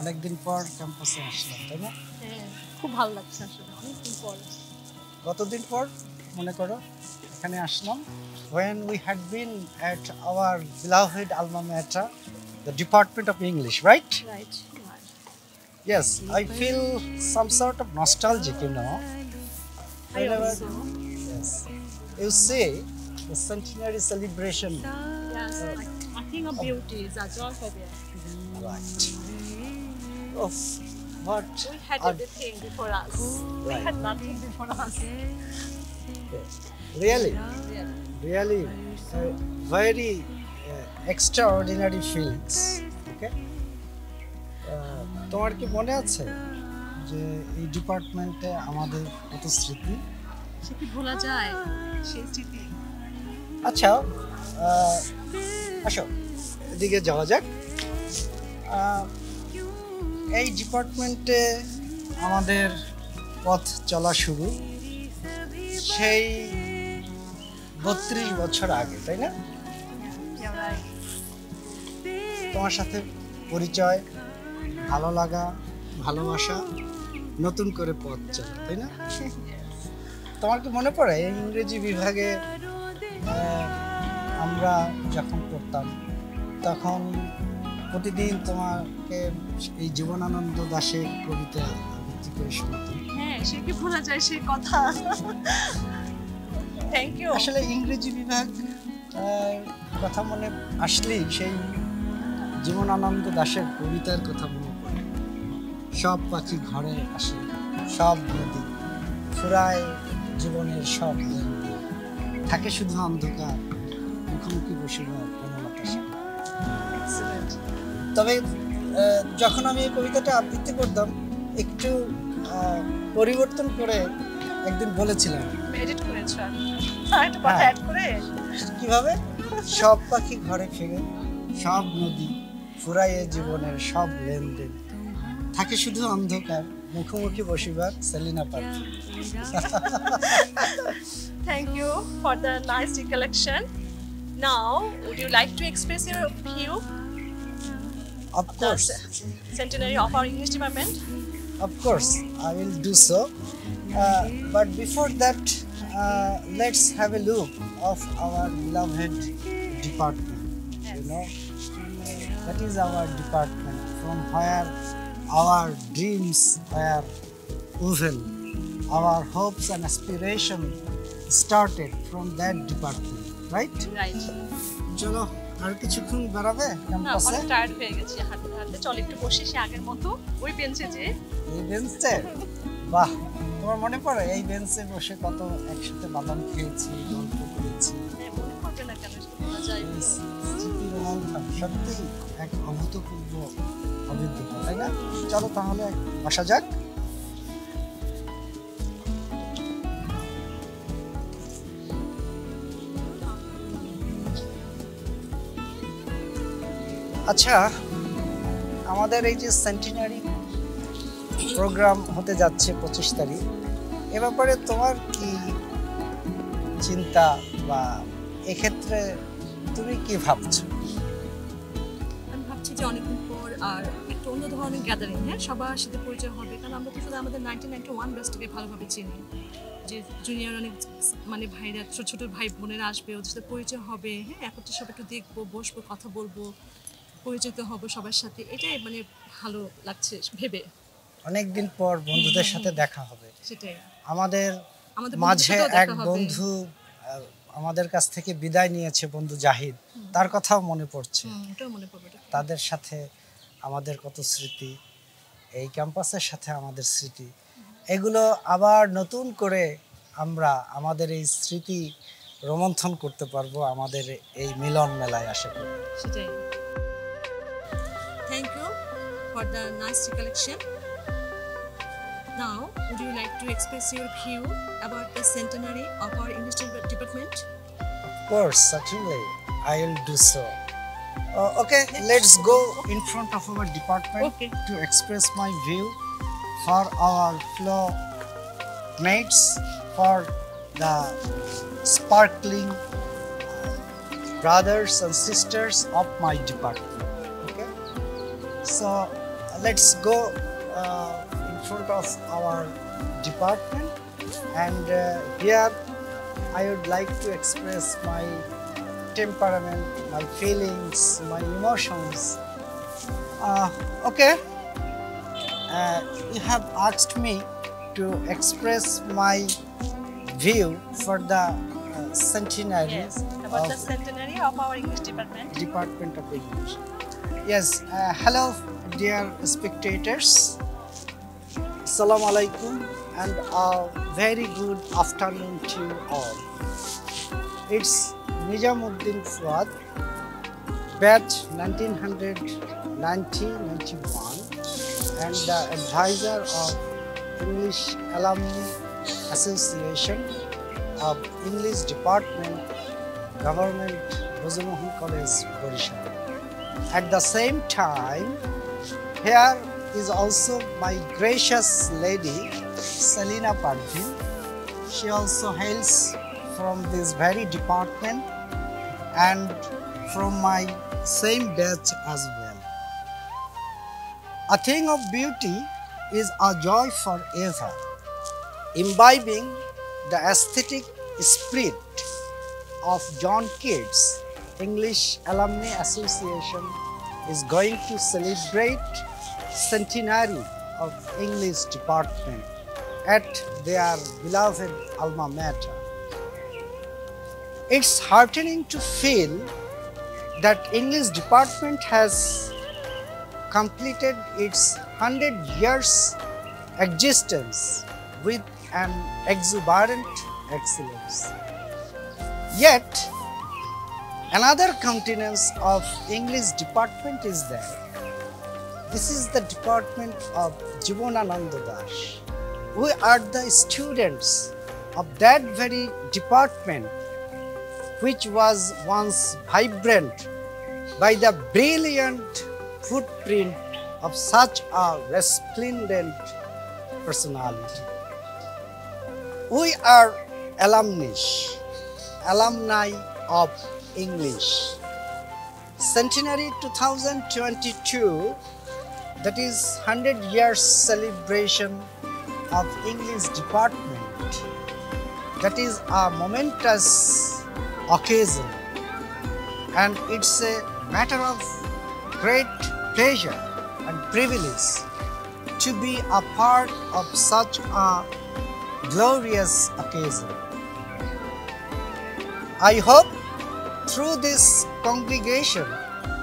অনেকদিন পর ক্যাম্পাসে আসলাম তাই না হ্যাঁ খুব ভালো লাগছে আসলে অনেকদিন পর কতদিন পর মনে করো এখানে আসলাম when we had been at our beloved alma mater the department of english right right yes i feel some sort of nostalgic you know I Whenever- also. yes you see the centenary celebration Yes, like, I think of beauty is a joy for me. right Of what We had are- everything before us. We Right. had nothing before us. really Yeah. really uh, very uh, extraordinary feelings okay uh, তোমার কি মনে আছে যে এই ডিপার্টমেন্টে আমাদের কত স্মৃতি সে কি ভোলা যায় সেই স্মৃতি আচ্ছা আসো এদিকে যাওয়া যাক এই ডিপার্টমেন্টে আমাদের পথ চলা শুরু। সেই বত্রিশ বছর আগে, তাই না? তোমার সাথে পরিচয়, ভালো লাগা, ভালোবাসা, নতুন করে পথ চলা, তাই না? তোমার কি মনে পড়ে? ইংরেজি বিভাগে আমরা যখন পড়তাম, তখন প্রতিদিন তোমাকে এই জীবনানন্দ দাশের কবিতা আবৃত্তি করে শোনাতাম হ্যাঁ সে কি ভোলা যায় সেই কথা? থ্যাংক ইউ আসলে ইংরেজি বিভাগ কথা মনে আসলেই সেই জীবনানন্দ দাশের কবিতার কথা মনে পড়ে। সব পাখি ঘরে আসে সব নদী ফুরায় জীবনের সব লেনদেন। থাকে শুধু অন্ধকার মুখোমুখি বসে কোমলতার তবে যখন আমি এই কবিতাটা আবৃত্তি করতাম একটু পরিবর্তন করে একদিন বলেছিলাম। এডিট করেছ? একটু কথা হ্যাঁ। অ্যাড করে? কীভাবে? সব পাখি ঘরে ফিরে সব নদী ফুরাইয়ে জীবনের সব লেনদেন। থাকে শুধু অন্ধকার মুখোমুখি বসিবার সেলিনা পাখি। Thank you for the nice recollection. Now, would you like to express your view? Of course. centenary of our English department? of course i will do so. Uh, but before that uh, let's have a look of our beloved department you know. That is our department from where our dreams were woven our hopes and aspirations started from that department Right. চলো আর কিছুক্ষণ বেড়াবে? না ক্যাম্পাসে অনেক tired হয়ে গেছি হাঁটতে হাঁটতে। চল একটু বসে সে আগের মতো ওই বেঞ্চে যে এই বেঞ্চে বাহ তোমার মনে পড়ে? এই বেঞ্চে বসে কত একসাথে বাদাম খেয়েছি গল্প করেছি? হ্যাঁ, মনে না কেন সত্যি এক অভূতপূর্ব অভিজ্ঞতা তাই না? চলো তাহলে আসা যাক। আচ্ছা আমাদের এই যে সেন্টিনারি প্রোগ্রাম হতে যাচ্ছে পঁচিশ তারিখ, এ ব্যাপারে তোমার কি চিন্তা বা এক্ষেত্রে তুমি কি ভাবছ? আমি ভাবছি যে অনেকদিন পর আর একটু অন্য ধরনের গ্যাদারিং হ্যাঁ? সবার সাথে পরিচয় হবে। কারণ আমরা তো শুধু আমাদের নাইনটিন নাইনটি ওয়ান ব্যাচটাকে ভালোভাবে চিনি। যে জুনিয়র অনেক মানে ভাইরা, ছোট ছোট ভাই বোনেরা আসবে, ওদের সাথে পরিচয় হবে হ্যাঁ? একত্রে সব একটু দেখব, বসবো, কথা বলব। পরিচিত হব সবার সাথে এটাই মানে ভালো লাগছে ভেবে। অনেকদিন পর বন্ধুদের সাথে দেখা হবে। সেটাই। আমাদের মাঝে এক বন্ধু আমাদের কাছ থেকে বিদায় নিয়েছে বন্ধু জাহিদ। তার কথাও মনে পড়ছে। তাদের সাথে আমাদের কত স্মৃতি এই ক্যাম্পাসের সাথে আমাদের স্মৃতি। এগুলো আবার নতুন করে আমরা আমাদের এই স্মৃতি রোমন্থন করতে পারব আমাদের এই মিলন মেলায় আশা করি। সেটাই। for the nice recollection. Now, would you like to express your view about the centenary of our industrial department? Of course, certainly. I'll do so. Uh, okay, let's go in front of our department okay. to express my view for our flow mates for the sparkling uh, brothers and sisters of my department. Okay, so let's go uh, in front of our department and uh, here I would like to express my temperament, my feelings, my emotions. Uh, okay, uh, you have asked me to express my view for the uh, centenary Yes, about the centenary of our English department. Department of English. Yes, uh, hello, dear spectators. Assalamu alaikum and a very good afternoon to you all. It's Nijamuddin Fuad, batch 1990-91 and the advisor of English Alumni Association of English Department, Government Bozomohan College, Borishal. At the same time, here is also my gracious lady, Selina Parvin. She also hails from this very department and from my same batch as well. A thing of beauty is a joy forever, imbibing the aesthetic spirit of John Keats English Alumni Association is going to celebrate centenary of English department at their beloved alma mater. It's heartening to feel that English department has completed its 100 years existence with an exuberant excellence. Yet, another countenance of English department is there. This is the department of Jibanananda Das. We are the students of that very department which was once vibrant by the brilliant footprint of such a resplendent personality. We are alumni, alumni of English. Centenary 2022, that is 100 years celebration of English department. That is a momentous occasion and it's a matter of great pleasure and privilege to be a part of such a glorious occasion. I hope through this congregation,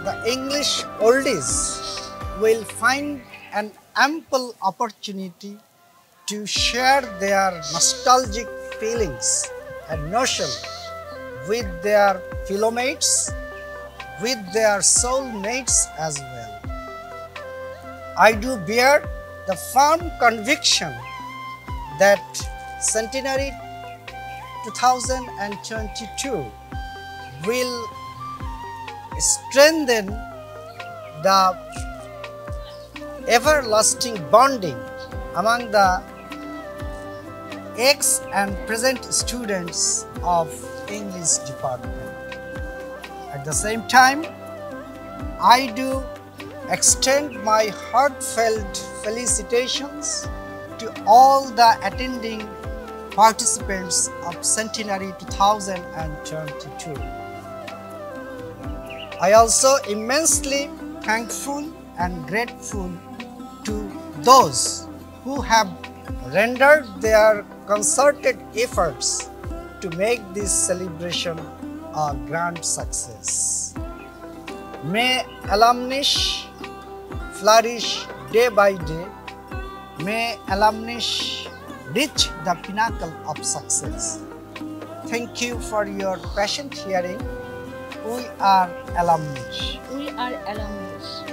the English oldies will find an ample opportunity to share their nostalgic feelings and notion with their fellow mates, with their soulmates as well. I do bear the firm conviction that centenary 2022 will strengthen the everlasting bonding among the ex and present students of English department. At the same time, I do extend my heartfelt felicitations to all the attending participants of Centenary 2022. I also immensely thankful and grateful to those who have rendered their concerted efforts to make this celebration a grand success. May alumnus flourish day by day. May alumnus reach the pinnacle of success. Thank you for your patient hearing. We are alumnus. We are alumni.